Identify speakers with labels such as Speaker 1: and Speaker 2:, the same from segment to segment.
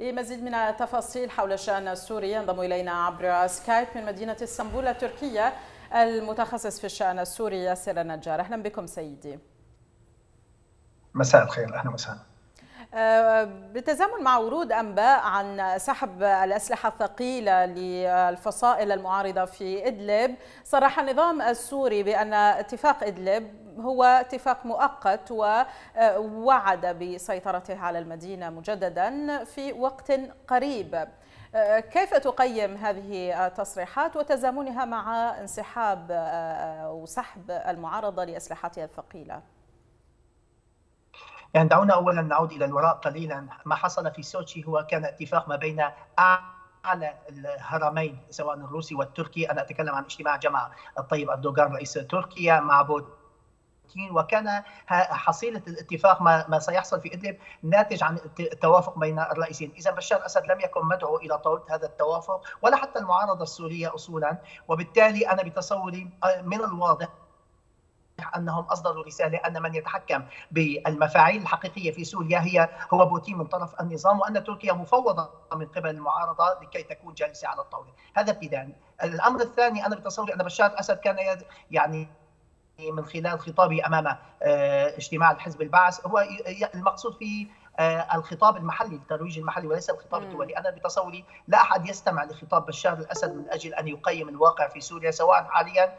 Speaker 1: لمزيد من التفاصيل حول الشأن السوري ينضم إلينا عبر سكايب من مدينة إسطنبول التركية. المتخصص في الشأن السوري ياسر النجار. أهلا بكم سيدي.
Speaker 2: مساء الخير. أهلا وسهلا.
Speaker 1: بالتزامن مع ورود أنباء عن سحب الأسلحة الثقيلة للفصائل المعارضة في إدلب صرح النظام السوري بأن اتفاق إدلب هو اتفاق مؤقت ووعد بسيطرته على المدينة مجددا في وقت قريب آه، كيف تقيم هذه التصريحات وتزامنها مع انسحاب آه، وسحب المعارضة لأسلحتها الثقيلة؟
Speaker 2: يعني دعونا اولا نعود إلى الوراء قليلا. ما حصل في سوتشي هو كان اتفاق ما بين أعلى الهرمين سواء الروسي والتركي. أنا أتكلم عن اجتماع جمع الطيب أردوغان رئيس تركيا مع بوتين. وكان حصيلة الاتفاق ما, ما سيحصل في ادلب ناتج عن التوافق بين الرئيسين، اذا بشار الاسد لم يكن مدعو إلى طاوله هذا التوافق ولا حتى المعارضة السورية اصولا، وبالتالي أنا بتصوري من الواضح أنهم أصدروا رسالة أن من يتحكم بالمفاعيل الحقيقية في سوريا هي هو بوتين من طرف النظام وأن تركيا مفوضة من قبل المعارضة لكي تكون جالسة على الطاولة، هذا ابتداء. الأمر الثاني أنا بتصوري أن بشار الأسد كان يعني من خلال خطابه أمام آه، اجتماع الحزب البعث هو المقصود في آه، الخطاب المحلي الترويج المحلي وليس الخطاب الدولي. أنا بتصوري لا أحد يستمع لخطاب بشار الأسد من أجل أن يقيم الواقع في سوريا سواء حاليا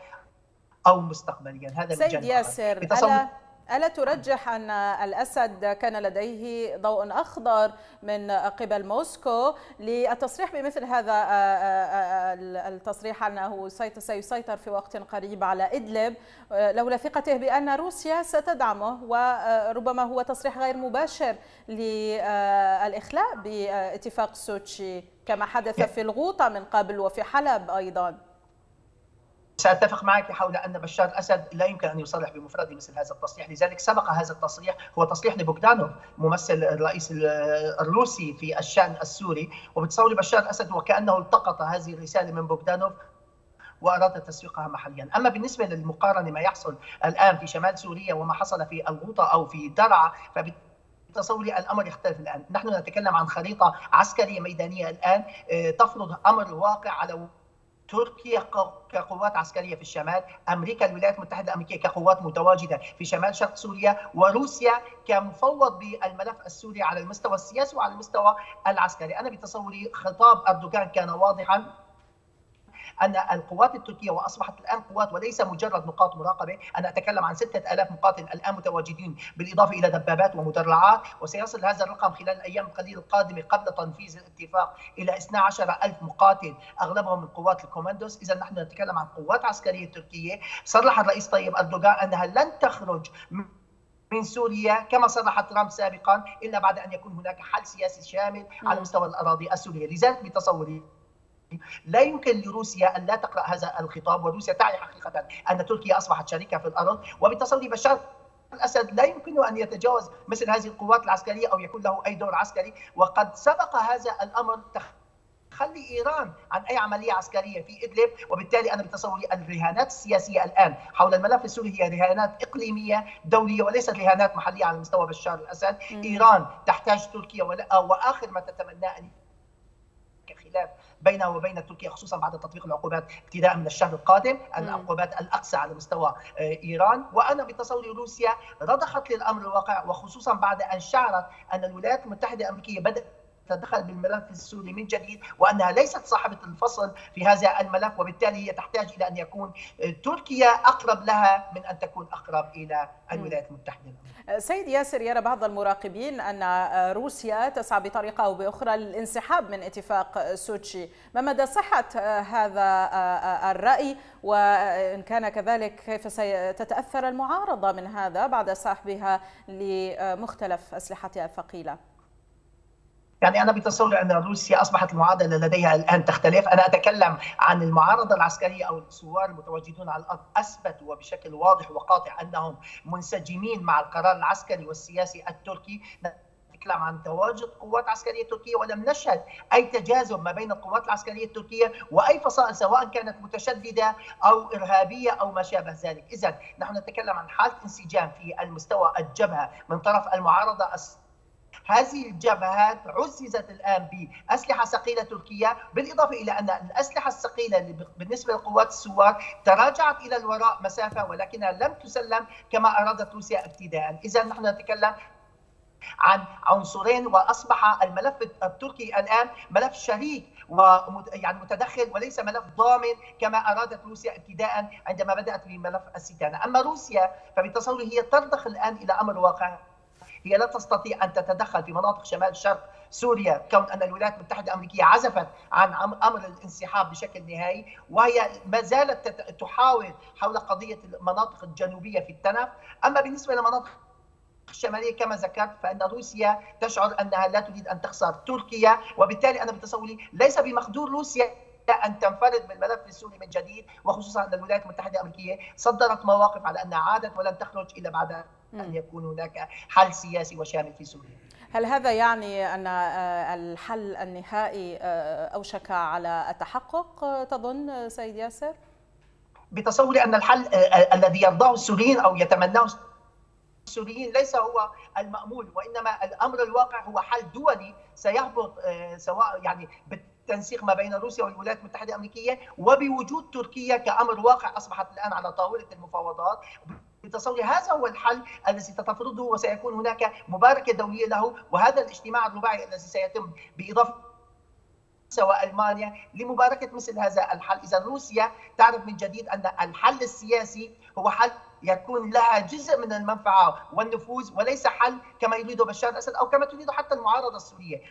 Speaker 2: أو مستقبليا.
Speaker 1: هذا سيد ياسر ألا, ألا ترجح أن الأسد كان لديه ضوء أخضر من قبل موسكو؟ للتصريح بمثل هذا آه، آه، آه، التصريح أنه سيسيطر في وقت قريب على إدلب لولا ثقته بأن روسيا ستدعمه وربما هو تصريح غير مباشر للإخلاء باتفاق سوتشي كما حدث في الغوطة من قبل وفي حلب أيضاً.
Speaker 2: سأتفق معك حول أن بشار الأسد لا يمكن أن يصرح بمفرده مثل هذا التصريح، لذلك سبق هذا التصريح هو تصريح لبوغدانوف ممثل الرئيس الروسي في الشأن السوري، وبتصوري بشار الأسد وكانه التقط هذه الرسالة من بوغدانوف وأراد تسويقها محليا، أما بالنسبة للمقارنة ما يحصل الآن في شمال سوريا وما حصل في الغوطة أو في درعا فبت تصوري الأمر يختلف الآن، نحن نتكلم عن خريطة عسكرية ميدانية الآن آه، تفرض أمر واقع على تركيا كقوات عسكرية في الشمال، أمريكا الولايات المتحدة الأمريكية كقوات متواجدة في شمال شرق سوريا، وروسيا كمفوض بالملف السوري على المستوى السياسي وعلى المستوى العسكري، أنا بتصوري خطاب أردوغان كان واضحا أن القوات التركية وأصبحت الآن قوات وليس مجرد نقاط مراقبة، أنا أتكلم عن 6000 مقاتل الآن متواجدين بالإضافة إلى دبابات ومدرعات. وسيصل هذا الرقم خلال الأيام القليلة القادمة قبل تنفيذ الاتفاق إلى 12000 مقاتل أغلبهم من قوات الكوماندوس، اذا نحن نتكلم عن قوات عسكرية تركية، صرح الرئيس طيب أردوغان أنها لن تخرج من سوريا كما صرح ترامب سابقا إلا بعد أن يكون هناك حل سياسي شامل على مستوى الأراضي السورية، لذلك بتصوري لا يمكن لروسيا أن لا تقرأ هذا الخطاب وروسيا تعي حقيقة أن تركيا أصبحت شريكة في الأرض. وبتصوري بشار الأسد لا يمكنه أن يتجاوز مثل هذه القوات العسكرية أو يكون له أي دور عسكري. وقد سبق هذا الأمر تخلي إيران عن أي عملية عسكرية في إدلب. وبالتالي أنا بتصوري الرهانات السياسية الآن حول الملف السوري هي رهانات إقليمية دولية وليست رهانات محلية على مستوى بشار الأسد، إيران تحتاج تركيا وآخر ما تتمناه أن خلاف بينه وبين تركيا خصوصا بعد تطبيق العقوبات ابتداء من الشهر القادم العقوبات الأقصى على مستوى آه، إيران. وأنا بتصوري روسيا رضخت للأمر الواقع وخصوصا بعد أن شعرت أن الولايات المتحدة الأمريكية بدأت تدخل بالملف السوري من جديد وأنها ليست صاحبة الفصل في هذا الملف وبالتالي هي تحتاج إلى أن يكون تركيا أقرب لها من أن تكون أقرب إلى الولايات المتحدة.
Speaker 1: سيد ياسر يرى بعض المراقبين أن روسيا تسعى بطريقة أو بأخرى للانسحاب من اتفاق سوتشي. ما مدى صحة هذا الرأي؟ وإن كان كذلك كيف ستتأثر المعارضة من هذا بعد سحبها لمختلف اسلحتها الثقيله
Speaker 2: يعني أنا بتصور أن روسيا أصبحت المعادله لديها الآن تختلف، أنا أتكلم عن المعارضة العسكرية أو الثوار المتواجدون على الأرض. اثبتوا بشكل واضح وقاطع أنهم منسجمين مع القرار العسكري والسياسي التركي. نتكلم عن تواجد قوات عسكرية تركية ولم نشهد أي تجاذب ما بين القوات العسكرية التركية وأي فصائل سواء كانت متشددة أو إرهابية أو ما شابه ذلك، اذا نحن نتكلم عن حالة انسجام في المستوى الجبهة من طرف المعارضة هذه الجبهات عززت الآن بأسلحة ثقيلة تركية بالإضافة إلى أن الأسلحة الثقيلة بالنسبة لقوات السوار تراجعت إلى الوراء مسافة ولكنها لم تسلم كما أرادت روسيا ابتداء. إذا نحن نتكلم عن عنصرين وأصبح الملف التركي الآن ملف شريك ويعني متدخل وليس ملف ضامن كما أرادت روسيا ابتداء عندما بدأت بملف الستانة، أما روسيا فبتصوري هي ترضخ الآن إلى أمر واقع. هي لا تستطيع أن تتدخل في مناطق شمال شرق سوريا كون أن الولايات المتحدة الأمريكية عزفت عن أمر الانسحاب بشكل نهائي وهي ما زالت تحاول حول قضية المناطق الجنوبية في التنف، أما بالنسبة لمناطق الشمالية كما ذكرت فإن روسيا تشعر أنها لا تريد أن تخسر تركيا وبالتالي أنا بتصوري ليس بمقدور روسيا أن تنفرد بالملف السوري من جديد وخصوصا أن الولايات المتحدة الأمريكية صدرت مواقف على أنها عادت ولن تخرج إلا بعد أن يكون هناك حل سياسي وشامل في سوريا.
Speaker 1: هل هذا يعني أن الحل النهائي أوشك على التحقق تظن سيد ياسر؟
Speaker 2: بتصوري أن الحل الذي يرضاه السوريين أو يتمناه السوريين ليس هو المأمول وإنما الأمر الواقع هو حل دولي سيهبط سواء يعني بالتنسيق ما بين روسيا والولايات المتحدة الأمريكية وبوجود تركيا كأمر واقع أصبحت الآن على طاولة المفاوضات بتصوري هذا هو الحل الذي ستفرضه وسيكون هناك مباركة دولية له وهذا الاجتماع الرباعي الذي سيتم بإضافة سواء ألمانيا لمباركة مثل هذا الحل، إذا روسيا تعرف من جديد أن الحل السياسي هو حل يكون لها جزء من المنفعة والنفوذ وليس حل كما يريده بشار الأسد أو كما تريده حتى المعارضة السورية،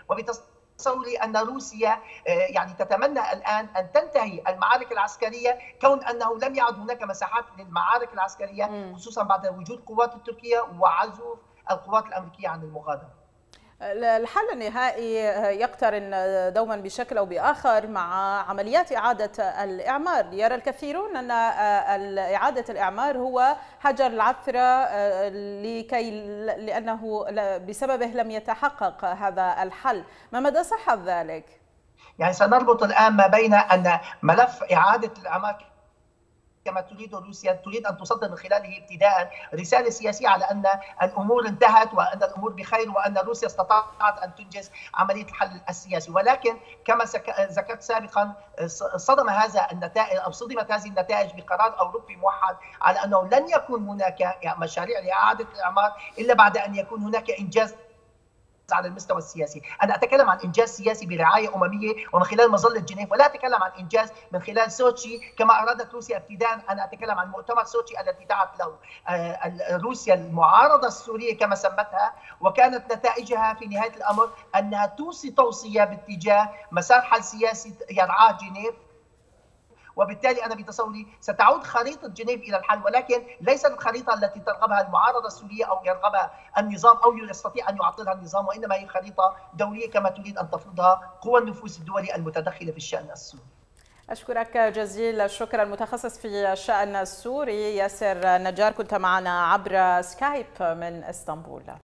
Speaker 2: وبتصوري أن روسيا يعني تتمنى الآن أن تنتهي المعارك العسكرية كون أنه لم يعد هناك مساحات للمعارك العسكرية خصوصا بعد وجود قوات التركية وعزوف القوات الأمريكية عن المغادرة.
Speaker 1: الحل النهائي يقترن دوما بشكل أو بآخر مع عمليات إعادة الإعمار، يرى الكثيرون أن إعادة الإعمار هو حجر العثره لكي لأنه بسببه لم يتحقق هذا الحل، ما مدى صحة ذلك؟
Speaker 2: يعني سنربط الآن ما بين أن ملف إعادة الإعمار كما تريد روسيا تريد أن تصدر من خلاله ابتداء رسالة سياسية على أن الأمور انتهت وأن الأمور بخير وأن روسيا استطاعت أن تنجز عملية الحل السياسي. ولكن كما ذكرت سابقا صدم هذا النتائج أو صدمت هذه النتائج بقرار أوروبي موحد على أنه لن يكون هناك مشاريع لإعادة الإعمار إلا بعد أن يكون هناك إنجاز على المستوى السياسي. أنا أتكلم عن إنجاز سياسي برعاية أممية ومن خلال مظلة جنيف ولا أتكلم عن إنجاز من خلال سوتشي كما أرادت روسيا ابتداء. أنا أتكلم عن مؤتمر سوتشي الذي دعت له روسيا المعارضة السورية كما سمتها وكانت نتائجها في نهاية الأمر أنها توصي توصية باتجاه مسار حل سياسي يرعاه جنيف. وبالتالي أنا بتصوري ستعود خريطة جنيف إلى الحل ولكن ليست الخريطة التي ترغبها المعارضة السورية أو يرغبها النظام أو يستطيع أن يعطلها النظام وإنما هي خريطة دولية كما تريد أن تفرضها قوى النفوذ الدولي المتدخلة في الشأن السوري.
Speaker 1: أشكرك جزيل الشكر المتخصص في الشأن السوري ياسر نجار كنت معنا عبر سكايب من إسطنبول